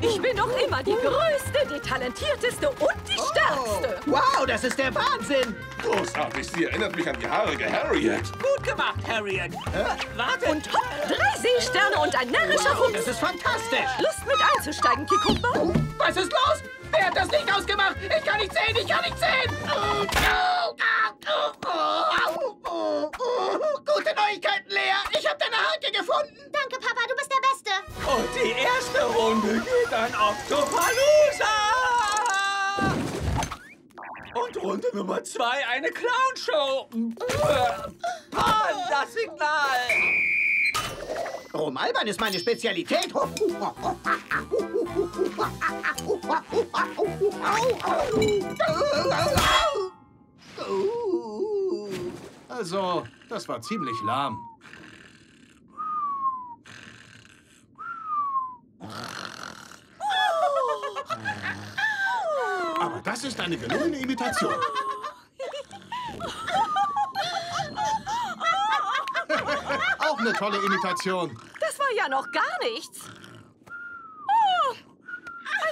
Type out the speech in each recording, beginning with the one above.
Ich bin noch immer die Größte, die Talentierteste und die Stärkste. Wow, das ist der Wahnsinn! Großartig, sie erinnert mich an die haarige Harriet. Gut gemacht, Harriet. Warte. Und hopp, drei Seesterne und ein närrischer Wow, Fuchs. das ist fantastisch! Lust mit einzusteigen, Kikumba? Was ist los? Wer hat das Licht ausgemacht? Ich kann nicht sehen, ich kann nicht sehen! Gute Neuigkeiten, Lea! Ich habe deine Hake gefunden! Und die erste Runde geht an Octopalooza. Und Runde Nummer zwei eine Clownshow. Mann, das Signal. Romalbahn ist meine Spezialität. Also, das war ziemlich lahm. Aber das ist eine gelungene Imitation. Auch eine tolle Imitation. Das war ja noch gar nichts. Oh,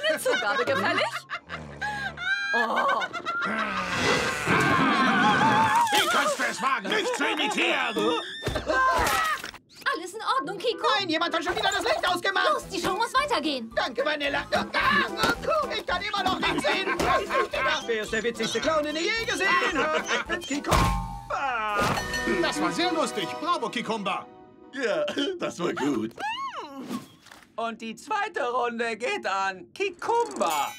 eine Zugabe gefällig? Oh, Wie kannst du es wagen, mich zu imitieren? Alles in Ordnung, Kiko. Nein, jemand hat schon wieder das Licht ausgemacht! Los, die Show muss weitergehen. Danke, Vanilla. Ich kann immer noch nicht sehen. Wer ist der witzigste Clown, den ihr je gesehen habt? Ich bin's, Kiko. Das war sehr lustig. Bravo, Kikumba. Ja, das war gut. Und die zweite Runde geht an Kikumba.